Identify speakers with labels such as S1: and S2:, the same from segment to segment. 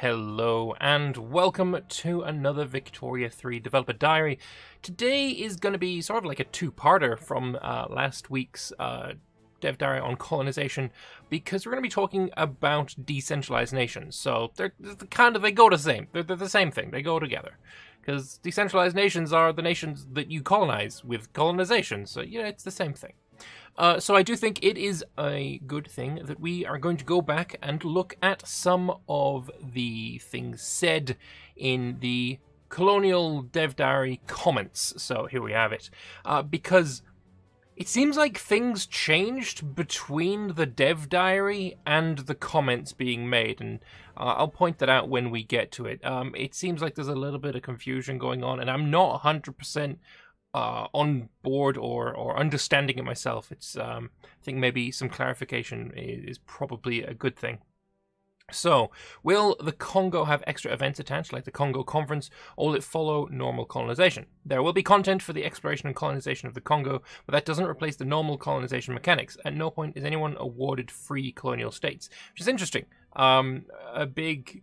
S1: Hello and welcome to another Victoria 3 Developer Diary. Today is going to be sort of like a two-parter from uh, last week's uh, Dev Diary on colonization because we're going to be talking about decentralized nations. So they're, they're kind of, they go the same. They're, they're the same thing. They go together. Because decentralized nations are the nations that you colonize with colonization. So, yeah, it's the same thing. Uh, so I do think it is a good thing that we are going to go back and look at some of the things said in the Colonial Dev Diary comments. So here we have it. Uh, because it seems like things changed between the Dev Diary and the comments being made, and uh, I'll point that out when we get to it. Um, it seems like there's a little bit of confusion going on, and I'm not 100% uh, on board or or understanding it myself. It's um, I think maybe some clarification is, is probably a good thing. So, will the Congo have extra events attached, like the Congo Conference, or will it follow normal colonization? There will be content for the exploration and colonization of the Congo, but that doesn't replace the normal colonization mechanics. At no point is anyone awarded free colonial states, which is interesting. Um, a big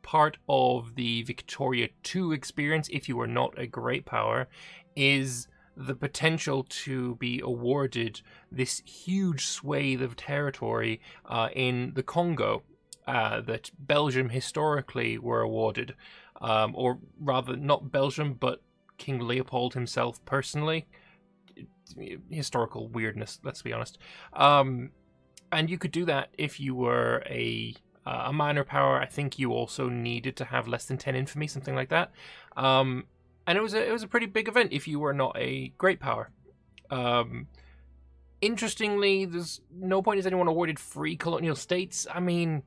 S1: part of the Victoria 2 experience, if you are not a great power, is the potential to be awarded this huge swathe of territory uh, in the Congo uh, that Belgium historically were awarded, um, or rather, not Belgium, but King Leopold himself personally. Historical weirdness, let's be honest. Um, and you could do that if you were a uh, a minor power. I think you also needed to have less than ten infamy, something like that. Um, and it was a it was a pretty big event if you were not a great power. Um, interestingly, there's no point is anyone awarded free colonial states. I mean,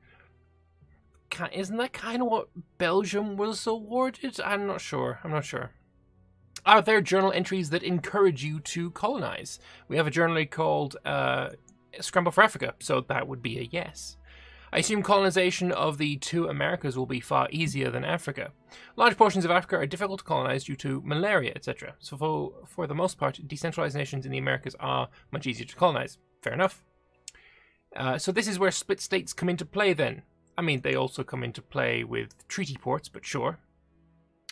S1: isn't that kind of what Belgium was awarded? I'm not sure. I'm not sure. Are there journal entries that encourage you to colonize? We have a journal called uh, Scramble for Africa, so that would be a yes. I assume colonization of the two Americas will be far easier than Africa. Large portions of Africa are difficult to colonize due to malaria, etc. So, for, for the most part, decentralized nations in the Americas are much easier to colonize. Fair enough. Uh, so, this is where split states come into play then. I mean, they also come into play with treaty ports, but sure.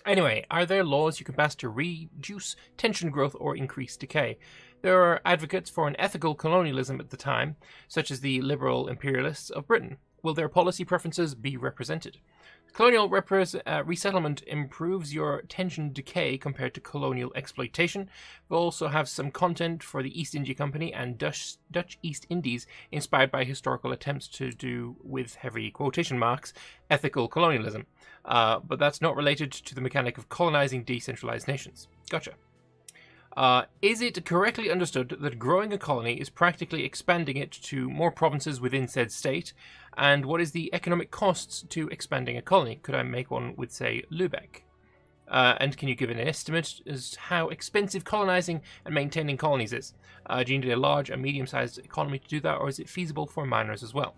S1: Anyway, are there laws you can pass to reduce tension growth or increase decay? There are advocates for an ethical colonialism at the time, such as the liberal imperialists of Britain. Will their policy preferences be represented? Colonial repres- uh, resettlement improves your tension decay compared to colonial exploitation. We'll also have some content for the East India Company and Dutch, Dutch East Indies, inspired by historical attempts to do, with heavy quotation marks, ethical colonialism. Uh, but that's not related to the mechanic of colonizing decentralized nations. Gotcha. Uh, is it correctly understood that growing a colony is practically expanding it to more provinces within said state? And what is the economic costs to expanding a colony? Could I make one with, say, Lubeck? Uh, and can you give an estimate as how expensive colonizing and maintaining colonies is? Uh, do you need a large and medium-sized economy to do that, or is it feasible for minors as well?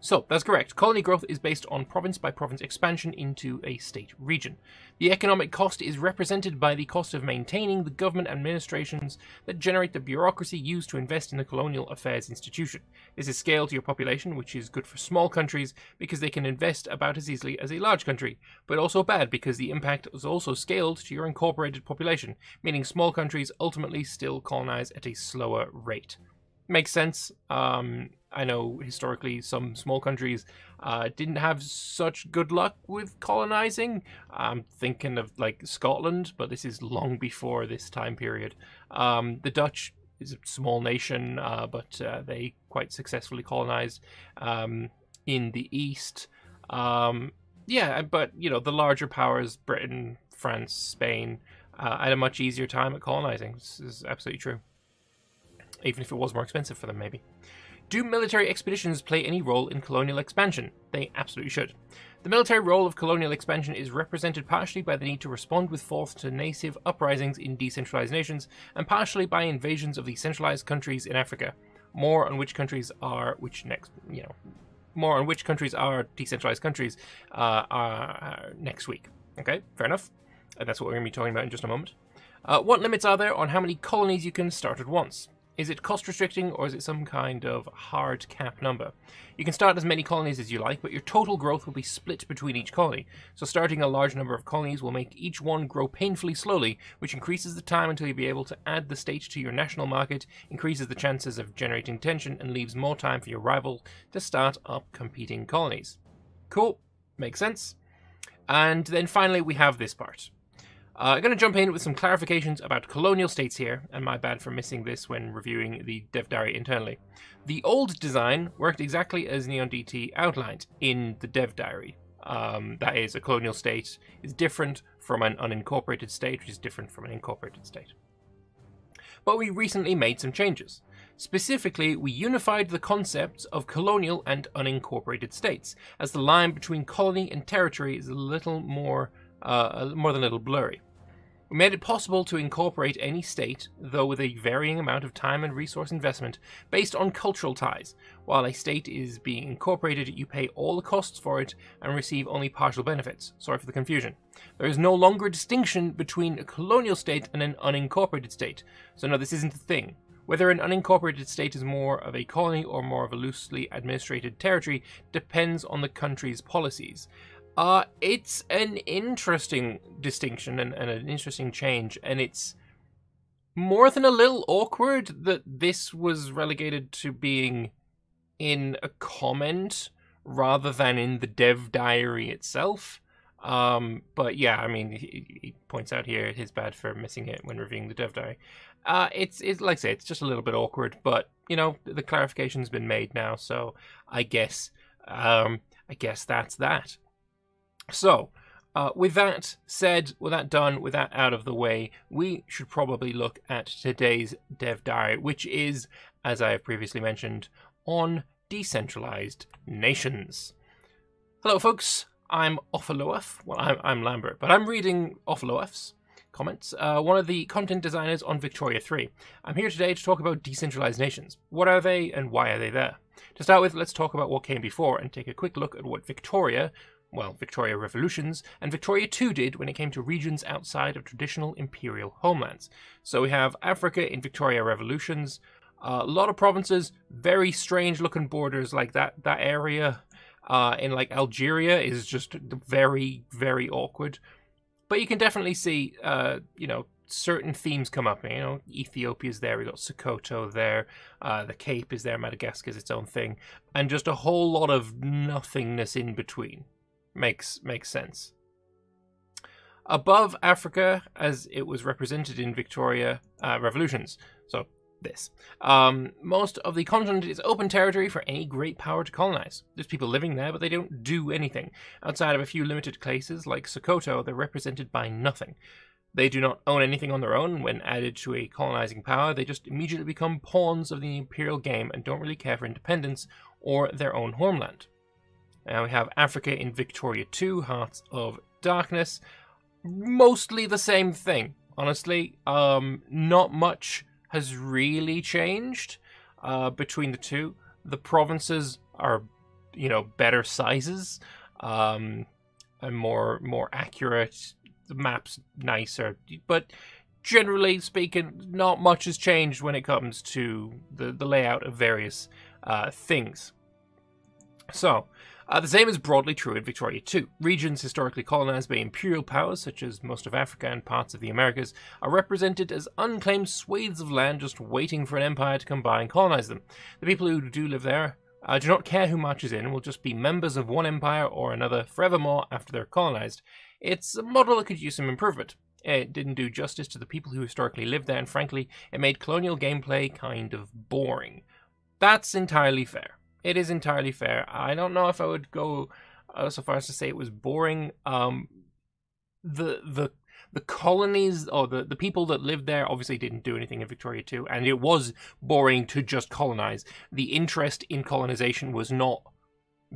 S1: So, that's correct. Colony growth is based on province by province expansion into a state region. The economic cost is represented by the cost of maintaining the government administrations that generate the bureaucracy used to invest in the colonial affairs institution. This is scaled to your population, which is good for small countries because they can invest about as easily as a large country, but also bad because the impact is also scaled to your incorporated population, meaning small countries ultimately still colonize at a slower rate makes sense. Um, I know historically some small countries uh, didn't have such good luck with colonizing. I'm thinking of like Scotland, but this is long before this time period. Um, the Dutch is a small nation, uh, but uh, they quite successfully colonized um, in the east. Um, yeah, but you know the larger powers, Britain, France, Spain, uh, had a much easier time at colonizing. This is absolutely true even if it was more expensive for them, maybe. Do military expeditions play any role in colonial expansion? They absolutely should. The military role of colonial expansion is represented partially by the need to respond with force to native uprisings in decentralized nations, and partially by invasions of the centralized countries in Africa. More on which countries are which next, you know, more on which countries are decentralized countries uh, are, next week. Okay, fair enough. And that's what we're going to be talking about in just a moment. Uh, what limits are there on how many colonies you can start at once? Is it cost restricting or is it some kind of hard cap number? You can start as many colonies as you like, but your total growth will be split between each colony. So starting a large number of colonies will make each one grow painfully slowly, which increases the time until you'll be able to add the state to your national market, increases the chances of generating tension, and leaves more time for your rival to start up competing colonies. Cool, makes sense. And then finally we have this part. Uh, I'm going to jump in with some clarifications about colonial states here, and my bad for missing this when reviewing the dev diary internally. The old design worked exactly as Neon DT outlined in the dev diary. Um, that is, a colonial state is different from an unincorporated state, which is different from an incorporated state. But we recently made some changes. Specifically, we unified the concepts of colonial and unincorporated states, as the line between colony and territory is a little more, uh, more than a little blurry. We made it possible to incorporate any state, though with a varying amount of time and resource investment, based on cultural ties. While a state is being incorporated, you pay all the costs for it and receive only partial benefits. Sorry for the confusion. There is no longer a distinction between a colonial state and an unincorporated state, so no, this isn't a thing. Whether an unincorporated state is more of a colony or more of a loosely administrated territory depends on the country's policies. Uh, it's an interesting distinction and, and an interesting change, and it's more than a little awkward that this was relegated to being in a comment rather than in the dev diary itself. Um, but yeah, I mean, he, he, points out here his bad for missing it when reviewing the dev diary. Uh, it's it's like I say, it's just a little bit awkward, but you know, the clarification's been made now, so I guess um, I guess that's that. So, uh, with that said, with that done, with that out of the way, we should probably look at today's dev diary, which is, as I have previously mentioned, on decentralized nations. Hello, folks. I'm Offaloaf. Well, I'm, I'm Lambert, but I'm reading Offaloaf's comments, uh, one of the content designers on Victoria 3. I'm here today to talk about decentralized nations. What are they and why are they there? To start with, let's talk about what came before and take a quick look at what Victoria, well, Victoria Revolutions, and Victoria 2 did when it came to regions outside of traditional imperial homelands. So we have Africa in Victoria Revolutions, uh, a lot of provinces, very strange looking borders like that, that area uh, in like Algeria is just very, very awkward. But you can definitely see, uh, you know, certain themes come up. You know, Ethiopia's there, we got Sokoto there, uh, the Cape is there, Madagascar's its own thing, and just a whole lot of nothingness in between makes makes sense. Above Africa, as it was represented in Victoria uh, revolutions, so this. Um, most of the continent is open territory for any great power to colonize. There's people living there, but they don't do anything. Outside of a few limited places like Sokoto, they're represented by nothing. They do not own anything on their own. When added to a colonizing power, they just immediately become pawns of the imperial game and don't really care for independence or their own homeland. Now we have Africa in Victoria 2, Hearts of Darkness. Mostly the same thing, honestly. Um, not much has really changed uh, between the two. The provinces are, you know, better sizes um, and more more accurate. The maps nicer, but generally speaking, not much has changed when it comes to the the layout of various uh, things. So, uh, the same is broadly true in Victoria 2. Regions historically colonized by imperial powers, such as most of Africa and parts of the Americas, are represented as unclaimed swathes of land just waiting for an empire to come by and colonize them. The people who do live there uh, do not care who marches in, will just be members of one empire or another forevermore after they're colonized. It's a model that could use some improvement. It didn't do justice to the people who historically lived there, and frankly, it made colonial gameplay kind of boring. That's entirely fair it is entirely fair. I don't know if I would go uh, so far as to say it was boring. Um, the the the colonies or the, the people that lived there obviously didn't do anything in Victoria 2, and it was boring to just colonize. The interest in colonization was not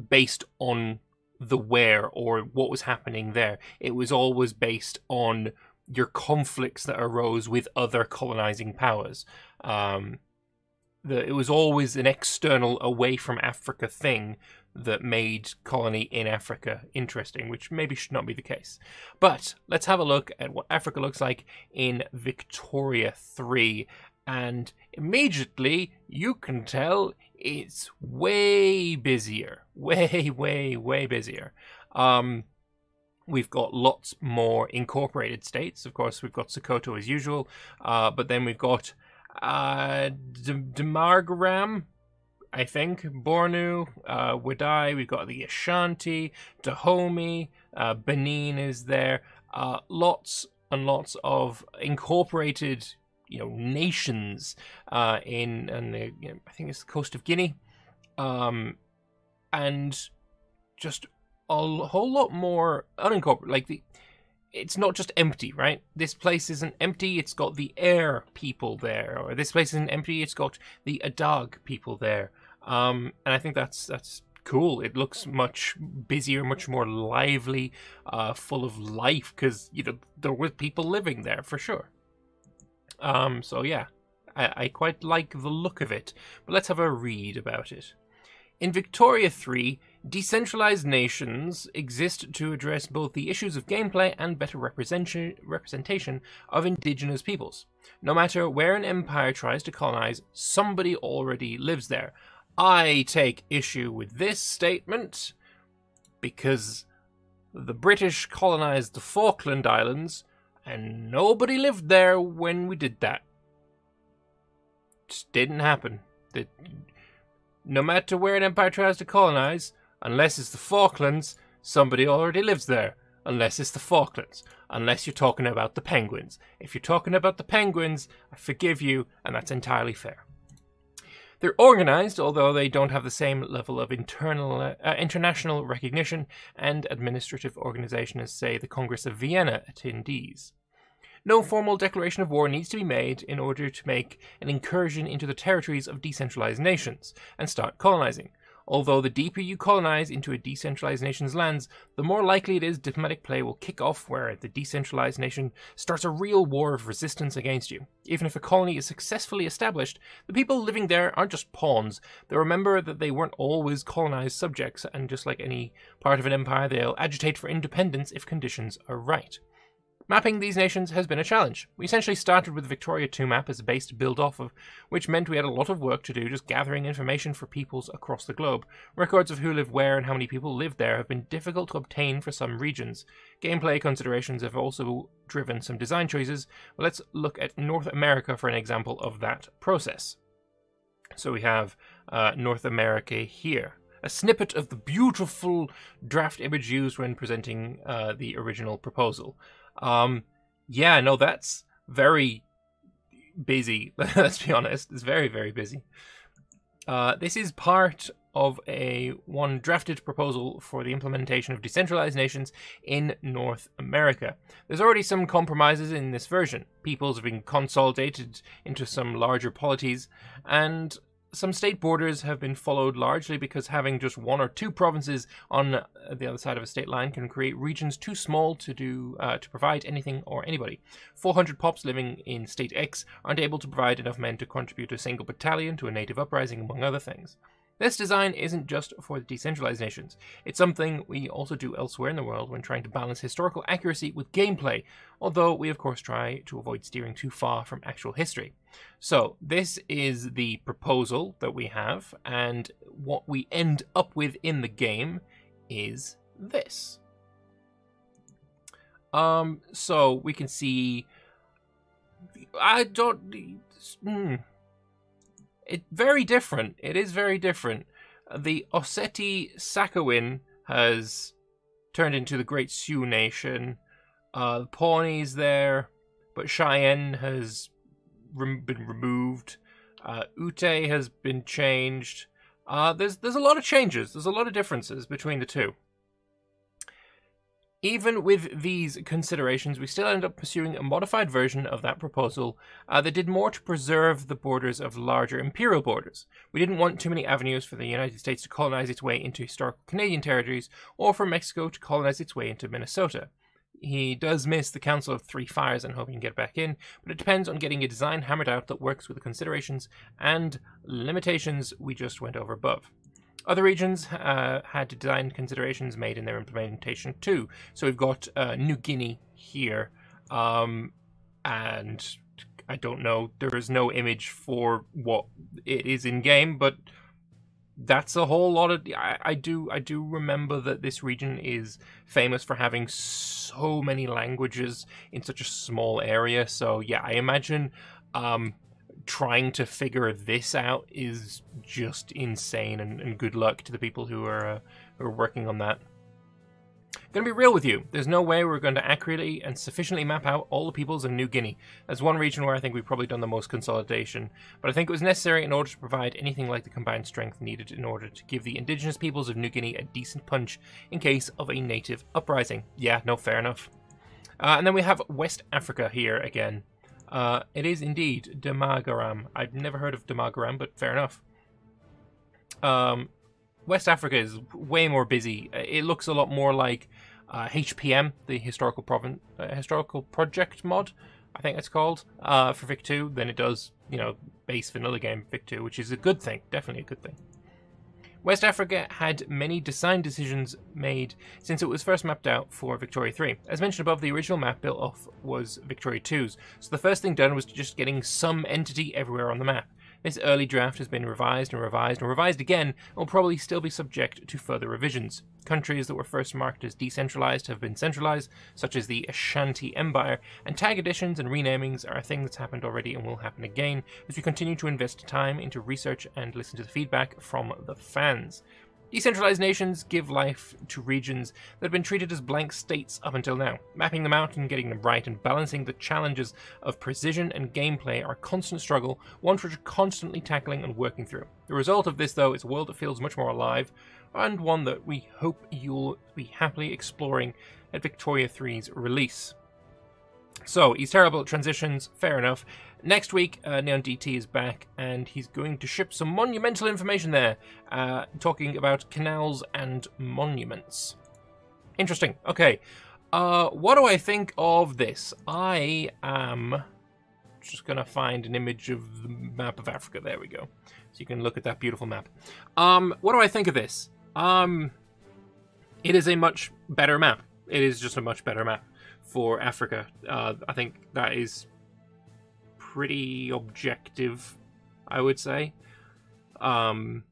S1: based on the where or what was happening there. It was always based on your conflicts that arose with other colonizing powers. Um, the it was always an external away from Africa thing that made colony in Africa interesting, which maybe should not be the case. But let's have a look at what Africa looks like in Victoria 3. and immediately you can tell it's way busier, way, way, way busier. Um, We've got lots more incorporated states. Of course, we've got Sokoto as usual, uh, but then we've got uh, Damagaram, I think, Bornu, uh, Wadai, we've got the Ashanti, Dahomey, uh, Benin is there. Uh, lots and lots of incorporated, you know, nations uh, in, and you know, I think it's the coast of Guinea, um, and just a whole lot more unincorporated. Like the, it's not just empty, right? This place isn't empty. It's got the air people there, or this place isn't empty. It's got the Adag people there. Um, and I think that's that's cool. It looks much busier, much more lively, uh, full of life because you know there were people living there for sure. Um, so yeah, I, I quite like the look of it. But let's have a read about it. In Victoria 3, decentralized nations exist to address both the issues of gameplay and better representation of indigenous peoples. No matter where an empire tries to colonize, somebody already lives there. I take issue with this statement because the British colonized the Falkland Islands and nobody lived there when we did that. Just didn't happen. The, no matter where an empire tries to colonize, unless it's the Falklands, somebody already lives there. Unless it's the Falklands. Unless you're talking about the penguins. If you're talking about the penguins, I forgive you, and that's entirely fair. They're organized, although they don't have the same level of internal, uh, international recognition and administrative organization as, say, the Congress of Vienna attendees. No formal declaration of war needs to be made in order to make an incursion into the territories of decentralized nations and start colonizing. Although the deeper you colonize into a decentralized nation's lands, the more likely it is diplomatic play will kick off where the decentralized nation starts a real war of resistance against you. Even if a colony is successfully established, the people living there aren't just pawns. They remember that they weren't always colonized subjects, and just like any part of an empire, they'll agitate for independence if conditions are right. Mapping these nations has been a challenge. We essentially started with the Victoria 2 map as a base to build off of, which meant we had a lot of work to do just gathering information for peoples across the globe. Records of who lived where and how many people lived there have been difficult to obtain for some regions. Gameplay considerations have also driven some design choices, but let's look at North America for an example of that process. So we have uh, North America here a snippet of the beautiful draft image used when presenting uh, the original proposal. Um, yeah, no, that's very busy. Let's be honest, it's very very busy. Uh, this is part of a one drafted proposal for the implementation of decentralized nations in North America. There's already some compromises in this version. Peoples have been consolidated into some larger polities, and some state borders have been followed largely because having just one or two provinces on the other side of a state line can create regions too small to do uh, to provide anything or anybody. 400 pops living in state X aren't able to provide enough men to contribute a single battalion to a native uprising, among other things. This design isn't just for the decentralized nations, it's something we also do elsewhere in the world when trying to balance historical accuracy with gameplay, although we of course try to avoid steering too far from actual history. So, this is the proposal that we have, and what we end up with in the game is this. Um, so we can see. I don't. Mm, it very different. It is very different. The Oceti Sakowin has turned into the Great Sioux Nation. Uh, the Pawnee's there, but Cheyenne has been removed. Uh, Ute has been changed. Uh, there's there's a lot of changes. There's a lot of differences between the two. Even with these considerations, we still end up pursuing a modified version of that proposal uh, that did more to preserve the borders of larger imperial borders. We didn't want too many avenues for the United States to colonize its way into historical Canadian territories, or for Mexico to colonize its way into Minnesota. He does miss the Council of Three Fires and hoping to get back in, but it depends on getting a design hammered out that works with the considerations and limitations we just went over above. Other regions uh, had design considerations made in their implementation too. So we've got uh, New Guinea here, um, and I don't know. There is no image for what it is in game, but that's a whole lot of. I, I do I do remember that this region is famous for having so many languages in such a small area. So yeah, I imagine um, trying to figure this out is just insane. And, and good luck to the people who are uh, who are working on that. Going to be real with you. There's no way we're going to accurately and sufficiently map out all the peoples of New Guinea. That's one region where I think we've probably done the most consolidation, but I think it was necessary in order to provide anything like the combined strength needed in order to give the indigenous peoples of New Guinea a decent punch in case of a native uprising. Yeah, no, fair enough. Uh, and then we have West Africa here again. Uh, it is indeed Damagaram. I've never heard of Damagaram, but fair enough. Um, West Africa is way more busy. It looks a lot more like uh, HPM, the historical province, uh, historical project mod, I think it's called, uh, for Vic 2, than it does, you know, base vanilla game Vic 2, which is a good thing, definitely a good thing. West Africa had many design decisions made since it was first mapped out for Victoria 3. As mentioned above, the original map built off was Victoria 2's, so the first thing done was just getting some entity everywhere on the map. This early draft has been revised and revised and revised again and will probably still be subject to further revisions. Countries that were first marked as decentralized have been centralized, such as the Ashanti Empire, and tag additions and renamings are a thing that's happened already and will happen again as we continue to invest time into research and listen to the feedback from the fans. Decentralized nations give life to regions that have been treated as blank states up until now. Mapping them out and getting them right and balancing the challenges of precision and gameplay are a constant struggle, one which we're constantly tackling and working through. The result of this, though, is a world that feels much more alive, and one that we hope you'll be happily exploring at Victoria 3's release. So, he's terrible at transitions, fair enough. Next week, uh, Neon DT is back, and he's going to ship some monumental information there, uh, talking about canals and monuments. Interesting. Okay. Uh, what do I think of this? I am just going to find an image of the map of Africa. There we go. So you can look at that beautiful map. Um, what do I think of this? Um, it is a much better map. It is just a much better map for Africa. Uh, I think that is pretty objective, I would say. Um,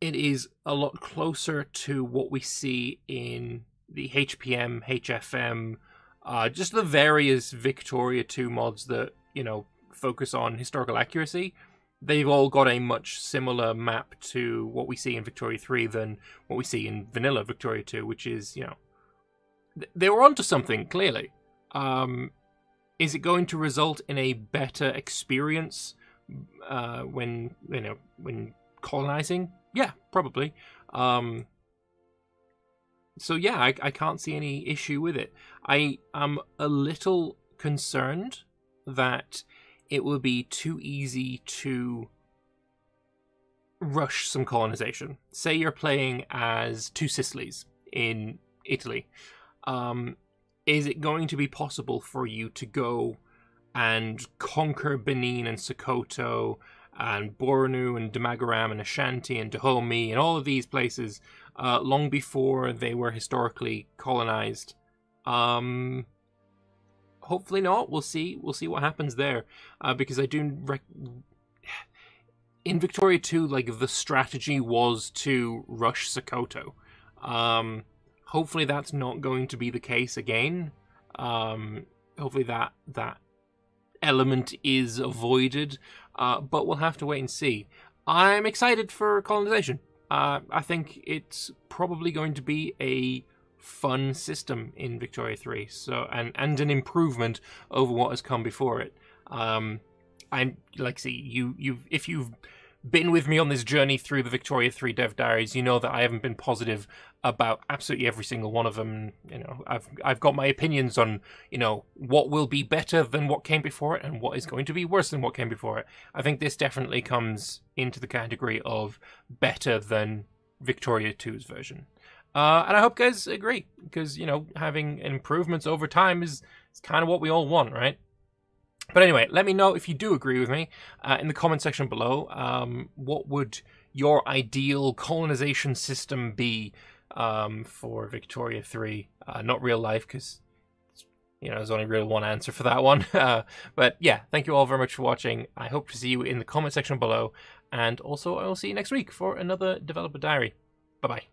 S1: it is a lot closer to what we see in the HPM, HFM, uh, just the various Victoria 2 mods that, you know, focus on historical accuracy. They've all got a much similar map to what we see in Victoria 3 than what we see in vanilla Victoria 2, which is, you know, they were onto something, clearly. Um, is it going to result in a better experience uh, when you know when colonizing? Yeah, probably. Um, so yeah, I, I can't see any issue with it. I am a little concerned that it will be too easy to rush some colonization. Say you're playing as two Sicilies in Italy. Um, is it going to be possible for you to go and conquer Benin and Sokoto and Bornu and Damagaram and Ashanti and Dahomey and all of these places uh, long before they were historically colonized? Um, hopefully not. We'll see. We'll see what happens there uh, because I do. Rec- in Victoria 2, like the strategy was to rush Sokoto. Um, hopefully that's not going to be the case again. Um, hopefully that that element is avoided, uh, but we'll have to wait and see. I'm excited for colonization. Uh, I think it's probably going to be a fun system in Victoria 3, so and and an improvement over what has come before it. Um, I'm like, see, you you if you've been with me on this journey through the Victoria 3 Dev Diaries, you know that I haven't been positive about absolutely every single one of them. You know, I've I've got my opinions on, you know, what will be better than what came before it and what is going to be worse than what came before it. I think this definitely comes into the category of better than Victoria 2's version. Uh, and I hope guys agree because, you know, having improvements over time is, is kind of what we all want, right? But anyway, let me know if you do agree with me uh, in the comment section below. Um, what would your ideal colonization system be um, for Victoria 3? Uh, not real life, because you know, there's only really one answer for that one. Uh, but yeah, thank you all very much for watching. I hope to see you in the comment section below. And also, I will see you next week for another Developer Diary. Bye bye.